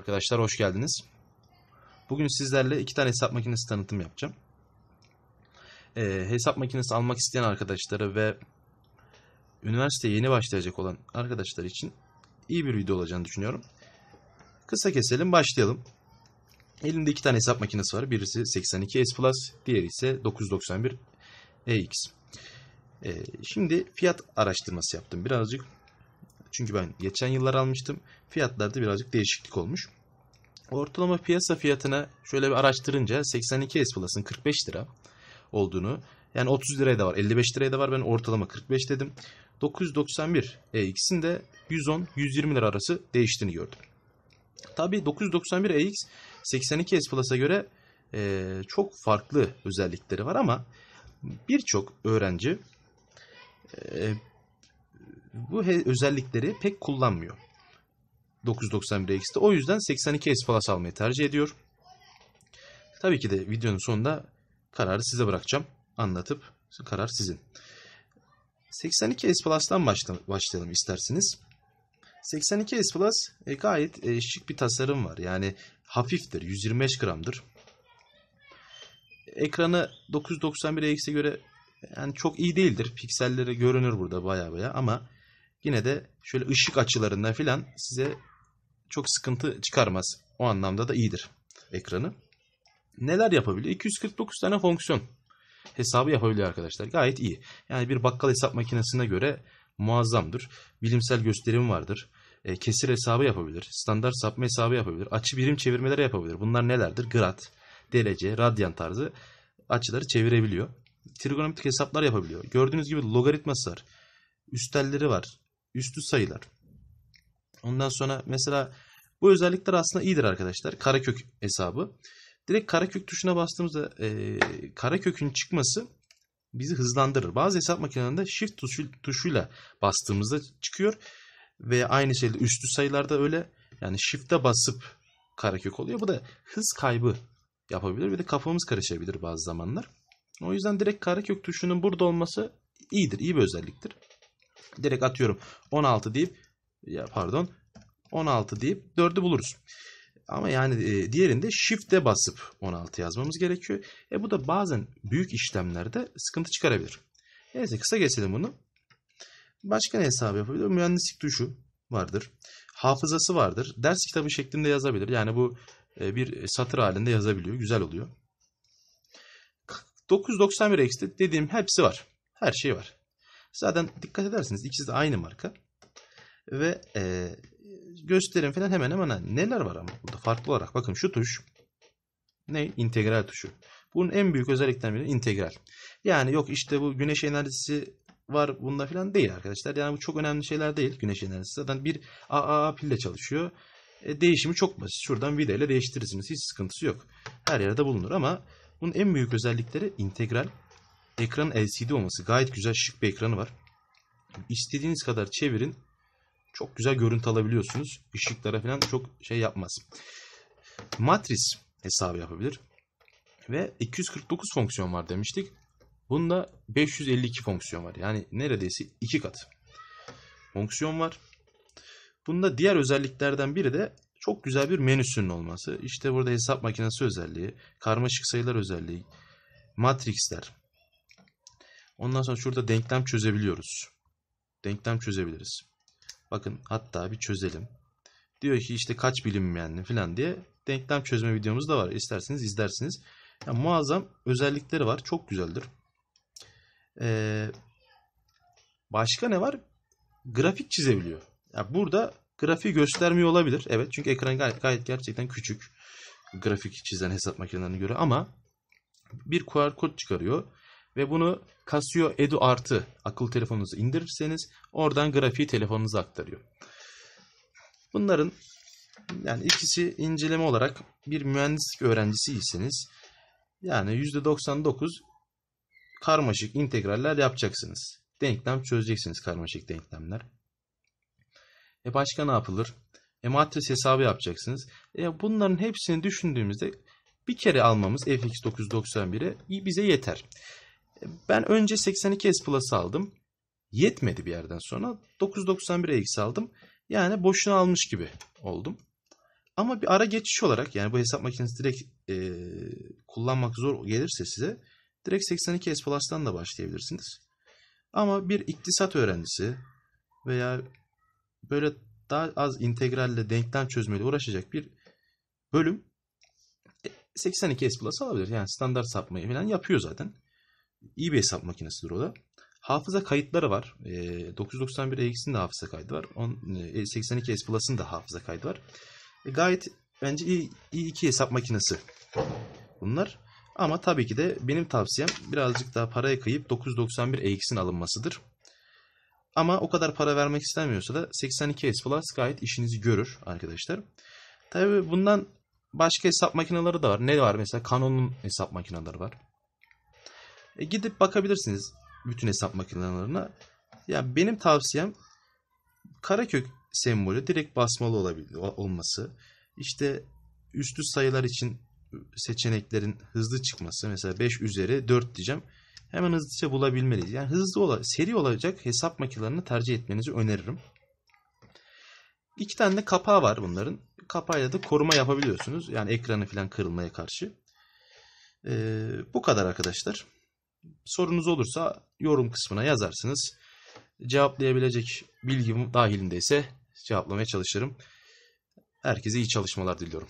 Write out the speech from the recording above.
Arkadaşlar hoş geldiniz. Bugün sizlerle iki tane hesap makinesi tanıtım yapacağım. Ee, hesap makinesi almak isteyen arkadaşlara ve üniversiteye yeni başlayacak olan arkadaşlar için iyi bir video olacağını düşünüyorum. Kısa keselim başlayalım. Elimde iki tane hesap makinesi var. Birisi 82S Plus, diğeri ise 991 EX. Ee, şimdi fiyat araştırması yaptım birazcık. Çünkü ben geçen yıllar almıştım. Fiyatlarda birazcık değişiklik olmuş. Ortalama piyasa fiyatına şöyle bir araştırınca 82S Plus'ın 45 lira olduğunu yani 30 liraya da var 55 liraya da var ben ortalama 45 dedim. 991 EX'in de 110-120 lira arası değiştiğini gördüm. Tabi 991 EX 82S Plus'a göre e, çok farklı özellikleri var ama birçok öğrenci e, bu özellikleri pek kullanmıyor. 991X'te. O yüzden 82S Plus almayı tercih ediyor. Tabii ki de videonun sonunda kararı size bırakacağım. Anlatıp karar sizin. 82S Plus'tan başlayalım isterseniz. 82S Plus e, gayet e, şık bir tasarım var. Yani hafiftir. 125 gramdır. Ekranı 991X'e göre yani çok iyi değildir. Pikselleri görünür burada baya baya ama yine de şöyle ışık açılarında filan size çok sıkıntı çıkarmaz. O anlamda da iyidir ekranı. Neler yapabiliyor? 249 tane fonksiyon hesabı yapabiliyor arkadaşlar. Gayet iyi. Yani bir bakkal hesap makinesine göre muazzamdır. Bilimsel gösterim vardır. E, kesir hesabı yapabilir. Standart sapma hesabı yapabilir. Açı birim çevirmeleri yapabilir. Bunlar nelerdir? Grad, derece, radyan tarzı açıları çevirebiliyor. Trigonometrik hesaplar yapabiliyor. Gördüğünüz gibi logaritması var. Üstelleri var. Üstü sayılar. Ondan sonra mesela bu özellikler aslında iyidir arkadaşlar. Karakök hesabı. Direkt karakök tuşuna bastığımızda e, karekökün çıkması bizi hızlandırır. Bazı hesap makinelerinde shift tuşu, tuşuyla bastığımızda çıkıyor. Ve aynı şekilde üstü sayılarda öyle. Yani shift'e basıp karakök oluyor. Bu da hız kaybı yapabilir. Bir de kafamız karışabilir bazı zamanlar. O yüzden direkt karekök tuşunun burada olması iyidir. iyi bir özelliktir. Direkt atıyorum 16 deyip ya pardon 16 deyip 4'ü buluruz. Ama yani e, diğerinde shift'e basıp 16 yazmamız gerekiyor. E bu da bazen büyük işlemlerde sıkıntı çıkarabilir. Neyse kısa geçelim bunu. Başka ne hesabı yapabilir? Mühendislik tuşu vardır. Hafızası vardır. Ders kitabı şeklinde yazabilir. Yani bu e, bir satır halinde yazabiliyor. Güzel oluyor. 991 X'te dediğim hepsi var. Her şey var. Zaten dikkat ederseniz ikisi de aynı marka. Ve e, gösterim falan hemen hemen neler var ama burada farklı olarak. Bakın şu tuş ne? İntegral tuşu. Bunun en büyük özelliklerinden biri integral. Yani yok işte bu güneş enerjisi var bunda falan değil arkadaşlar. Yani bu çok önemli şeyler değil güneş enerjisi. Zaten bir AAA pille çalışıyor. E, değişimi çok basit. Şuradan vida ile değiştirirsiniz. Hiç sıkıntısı yok. Her yerde bulunur ama bunun en büyük özellikleri integral. Ekranın LCD olması. Gayet güzel şık bir ekranı var. İstediğiniz kadar çevirin. Çok güzel görüntü alabiliyorsunuz. Işıklara falan çok şey yapmaz. Matris hesabı yapabilir. Ve 249 fonksiyon var demiştik. Bunda 552 fonksiyon var. Yani neredeyse iki kat. Fonksiyon var. Bunda diğer özelliklerden biri de çok güzel bir menüsünün olması. İşte burada hesap makinesi özelliği, karmaşık sayılar özelliği, matrixler. Ondan sonra şurada denklem çözebiliyoruz. Denklem çözebiliriz. Bakın hatta bir çözelim. Diyor ki işte kaç bilinmeyenli falan diye denklem çözme videomuz da var. İsterseniz izlersiniz. Yani muazzam özellikleri var. Çok güzeldir. Ee, başka ne var? Grafik çizebiliyor. Yani burada grafiği göstermiyor olabilir. Evet çünkü ekran gayet, gayet gerçekten küçük. Grafik çizen hesap makinelerine göre ama bir QR kod çıkarıyor. Ve bunu Casio Edu artı akıllı telefonunuzu indirirseniz oradan grafiği telefonunuza aktarıyor. Bunların yani ikisi inceleme olarak bir mühendislik öğrencisiyseniz yani %99 karmaşık integraller yapacaksınız. Denklem çözeceksiniz karmaşık denklemler. E başka ne yapılır? E matris hesabı yapacaksınız. E bunların hepsini düşündüğümüzde bir kere almamız FX 991'e bize yeter. E ben önce 82S Plus aldım. Yetmedi bir yerden sonra. 991'e X aldım. Yani boşuna almış gibi oldum. Ama bir ara geçiş olarak yani bu hesap makinesi direkt e, kullanmak zor gelirse size direkt 82 S Plus'tan da başlayabilirsiniz. Ama bir iktisat öğrencisi veya böyle daha az integralle denklem çözmeyle uğraşacak bir bölüm e, 82 S Plus alabilir. Yani standart sapmayı falan yapıyor zaten. İyi bir hesap makinesidir o da. Hafıza kayıtları var. E, 991 AX'in de hafıza kaydı var. On, e, 82 S Plus'ın da hafıza kaydı var. E, gayet bence iyi, iyi iki hesap makinesi bunlar. Ama tabii ki de benim tavsiyem birazcık daha paraya kıyıp 991 AX'in alınmasıdır. Ama o kadar para vermek istemiyorsa da 82 S Plus gayet işinizi görür arkadaşlar. Tabii bundan başka hesap makineleri de var. Ne var mesela? Canon'un hesap makineleri var. E, gidip bakabilirsiniz bütün hesap makinelerine. Ya benim tavsiyem karakök sembolü direkt basmalı olabil- olması. İşte üstü sayılar için seçeneklerin hızlı çıkması. Mesela 5 üzeri 4 diyeceğim. Hemen hızlıca bulabilmeliyiz. Yani hızlı ola, seri olacak hesap makinelerini tercih etmenizi öneririm. İki tane de kapağı var bunların. Kapağıyla da koruma yapabiliyorsunuz. Yani ekranı falan kırılmaya karşı. Ee, bu kadar arkadaşlar. Sorunuz olursa yorum kısmına yazarsınız. Cevaplayabilecek bilgim dahilindeyse cevaplamaya çalışırım. Herkese iyi çalışmalar diliyorum.